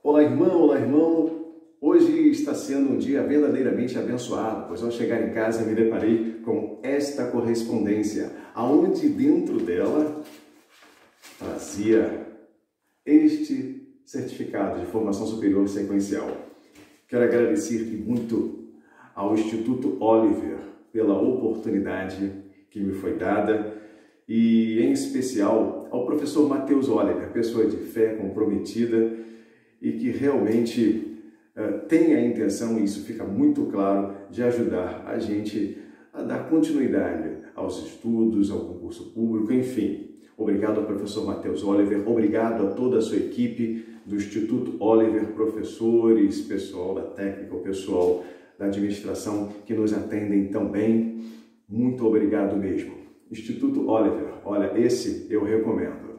Olá, irmão, olá, irmão. Hoje está sendo um dia verdadeiramente abençoado, pois ao chegar em casa me deparei com esta correspondência, aonde dentro dela trazia este certificado de formação superior sequencial. Quero agradecer muito ao Instituto Oliver pela oportunidade que me foi dada e, em especial, ao professor Matheus Oliver, pessoa de fé comprometida e que realmente uh, tem a intenção, e isso fica muito claro, de ajudar a gente a dar continuidade aos estudos, ao concurso público, enfim. Obrigado ao professor Matheus Oliver, obrigado a toda a sua equipe do Instituto Oliver, professores, pessoal da técnica, o pessoal da administração que nos atendem tão bem. Muito obrigado mesmo. Instituto Oliver, olha, esse eu recomendo.